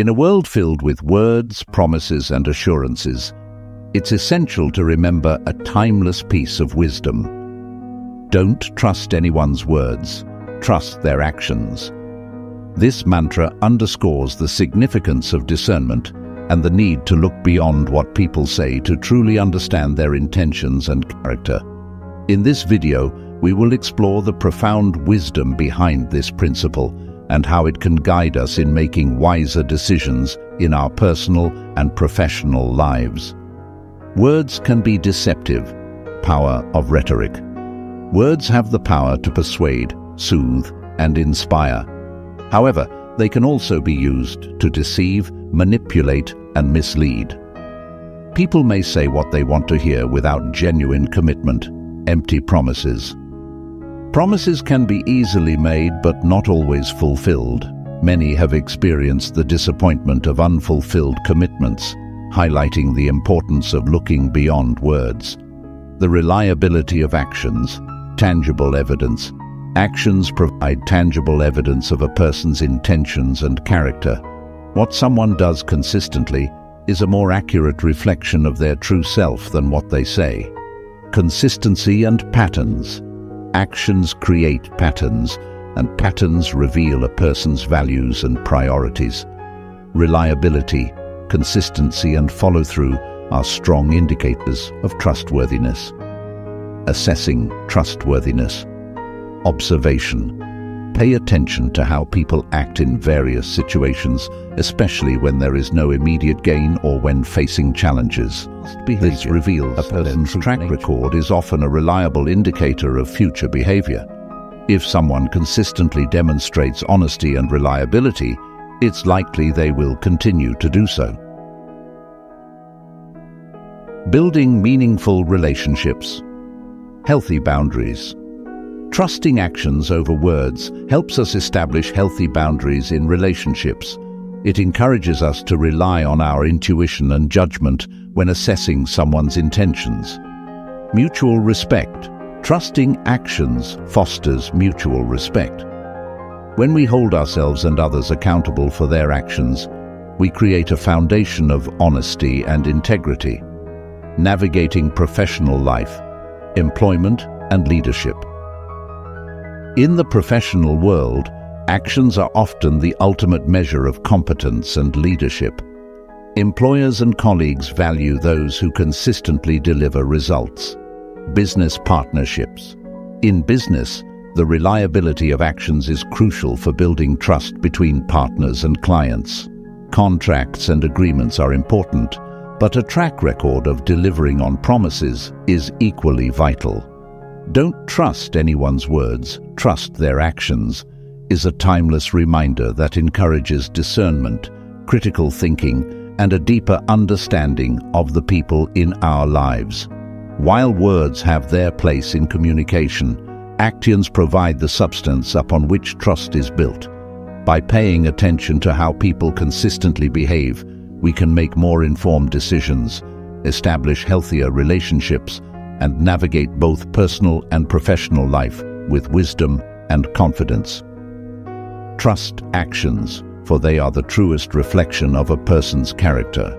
In a world filled with words, promises and assurances, it's essential to remember a timeless piece of wisdom. Don't trust anyone's words, trust their actions. This mantra underscores the significance of discernment and the need to look beyond what people say to truly understand their intentions and character. In this video, we will explore the profound wisdom behind this principle and how it can guide us in making wiser decisions in our personal and professional lives. Words can be deceptive. Power of rhetoric. Words have the power to persuade, soothe, and inspire. However, they can also be used to deceive, manipulate, and mislead. People may say what they want to hear without genuine commitment, empty promises. Promises can be easily made but not always fulfilled. Many have experienced the disappointment of unfulfilled commitments, highlighting the importance of looking beyond words. The reliability of actions, tangible evidence. Actions provide tangible evidence of a person's intentions and character. What someone does consistently is a more accurate reflection of their true self than what they say. Consistency and patterns. Actions create patterns, and patterns reveal a person's values and priorities. Reliability consistency and follow-through are strong indicators of trustworthiness. Assessing trustworthiness. Observation. Pay attention to how people act in various situations, especially when there is no immediate gain or when facing challenges. This reveals a person's track record is often a reliable indicator of future behavior. If someone consistently demonstrates honesty and reliability, it's likely they will continue to do so. Building meaningful relationships. Healthy boundaries. Trusting actions over words helps us establish healthy boundaries in relationships. It encourages us to rely on our intuition and judgment when assessing someone's intentions. Mutual respect. Trusting actions fosters mutual respect. When we hold ourselves and others accountable for their actions, we create a foundation of honesty and integrity navigating professional life, employment and leadership. In the professional world, actions are often the ultimate measure of competence and leadership. Employers and colleagues value those who consistently deliver results. Business partnerships. In business, the reliability of actions is crucial for building trust between partners and clients. Contracts and agreements are important, but a track record of delivering on promises is equally vital. Don't trust anyone's words, trust their actions, is a timeless reminder that encourages discernment, critical thinking, and a deeper understanding of the people in our lives. While words have their place in communication, actions provide the substance upon which trust is built. By paying attention to how people consistently behave, we can make more informed decisions, establish healthier relationships, and navigate both personal and professional life with wisdom and confidence. Trust actions, for they are the truest reflection of a person's character.